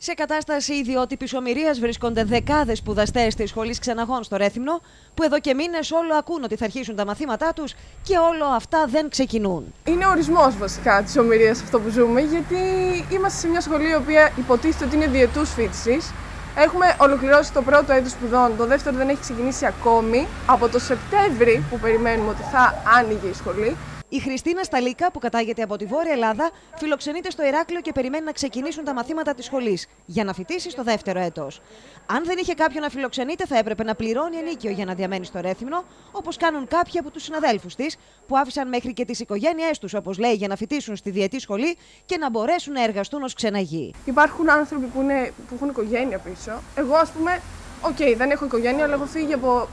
Σε κατάσταση ιδιότυπης ομοιρίας βρίσκονται δεκάδες σπουδαστές της Σχολής Ξεναγών στο Ρέθυμνο, που εδώ και μήνες όλο ακούν ότι θα αρχίσουν τα μαθήματά τους και όλο αυτά δεν ξεκινούν. Είναι ορισμός βασικά της ομοιρίας αυτό που ζούμε, γιατί είμαστε σε μια σχολή η οποία υποτίθεται ότι είναι διετούς φοιτηση. Έχουμε ολοκληρώσει το πρώτο έτος σπουδών, το δεύτερο δεν έχει ξεκινήσει ακόμη. Από το Σεπτέμβρη που περιμένουμε ότι θα άνοιγε η σχολή, η Χριστίνα Σταλίκα, που κατάγεται από τη Βόρεια Ελλάδα, φιλοξενείται στο Ηράκλειο και περιμένει να ξεκινήσουν τα μαθήματα της σχολής για να φοιτήσει στο δεύτερο έτος. Αν δεν είχε κάποιον να φιλοξενείται, θα έπρεπε να πληρώνει ενοίκιο για να διαμένει στο Ρέθυμνο, όπως κάνουν κάποιοι από τους συναδέλφους της, που άφησαν μέχρι και τις οικογένειές τους, όπως λέει, για να φοιτήσουν στη διετή σχολή και να μπορέσουν να εργαστούν ως ξεναγοί. Υπάρχουν άνθρωποι που, είναι, που έχουν οικογένεια πίσω. Εγώ, ας πούμε, okay, δεν έχω οικογένεια, αλλά έχω φύγει από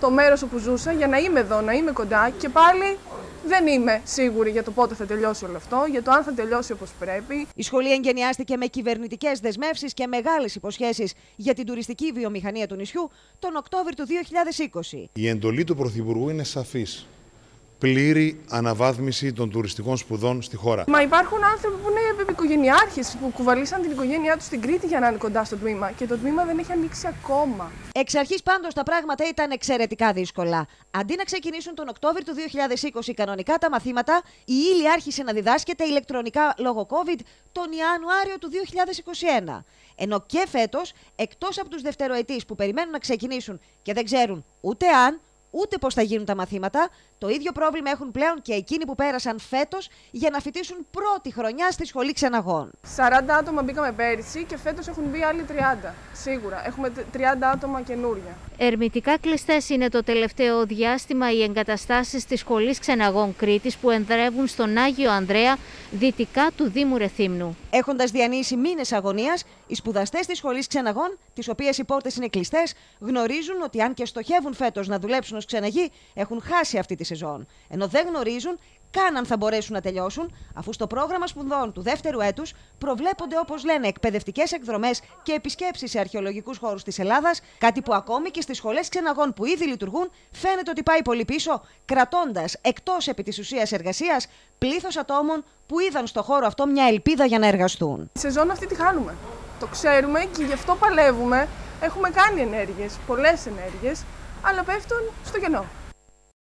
το μέρος όπου ζούσα για να είμαι εδώ, να είμαι κοντά και πάλι δεν είμαι σίγουρη για το πότε θα τελειώσει όλο αυτό, για το αν θα τελειώσει όπως πρέπει. Η σχολή εγγενιάστηκε με κυβερνητικές δεσμεύσεις και μεγάλες υποσχέσεις για την τουριστική βιομηχανία του νησιού τον Οκτώβριο του 2020. Η εντολή του Πρωθυπουργού είναι σαφής πλήρη αναβάθμιση των τουριστικών σπουδών στη χώρα. Μα υπάρχουν άνθρωποι που είναι οικογενειάρχες που κουβαλήσαν την οικογένειά τους στην Κρήτη για να είναι κοντά στο τμήμα και το τμήμα δεν έχει ανοίξει ακόμα. Εξ αρχής πάντως τα πράγματα ήταν εξαιρετικά δύσκολα. Αντί να ξεκινήσουν τον Οκτώβριο του 2020 κανονικά τα μαθήματα, η ύλη άρχισε να διδάσκεται ηλεκτρονικά λόγω COVID τον Ιανουάριο του 2021. Ενώ και φέτος, εκτός από τους δευτεροετής που περιμένουν να ξεκινήσουν και δεν ξέρουν ούτε αν, ούτε πώς θα γίνουν τα μαθήματα. Το ίδιο πρόβλημα έχουν πλέον και εκείνοι που πέρασαν φέτος για να φοιτήσουν πρώτη χρονιά στη σχολή ξεναγών. 40 άτομα μπήκαμε πέρυσι και φέτος έχουν μπει άλλοι 30. Σίγουρα. Έχουμε 30 άτομα καινούρια. Ερμητικά κλειστές είναι το τελευταίο διάστημα οι εγκαταστάσεις της σχολής ξεναγών Κρήτης που ενδρεύουν στον Άγιο Ανδρέα δυτικά του Δήμου Ρεθύμνου. Έχοντας διανύσει μήνες αγωνίας, οι σπουδαστές της σχολής ξεναγών, τις οποίες οι πόρτες είναι κλειστές, γνωρίζουν ότι αν και στοχεύουν φέτος να δουλέψουν ως ξεναγοί, έχουν χάσει αυτή τη σεζόν. Ενώ δεν γνωρίζουν καν αν θα μπορέσουν να τελειώσουν, αφού στο πρόγραμμα σπουδών του δεύτερου έτους προβλέπονται, όπως λένε, εκπαιδευτικές εκδρομές και επισκέψεις σε αρχαιολογικούς χώρους της Ελλάδας, κάτι που ακόμη και στις σχολές ξεναγών που ήδη λειτουργούν φαίνεται ότι πάει πολύ πίσω, κρατώντας εκτός επί της ουσίας εργασίας πλήθος ατόμων που είδαν στο χώρο αυτό μια ελπίδα για να εργαστούν. Η σεζόν αυτή τη χάνουμε. Το ξέρουμε και γι' αυτό παλεύουμε. Έχουμε κάνει ενέργειες, πολλές ενέργειες, αλλά πέφτουν στο κενό.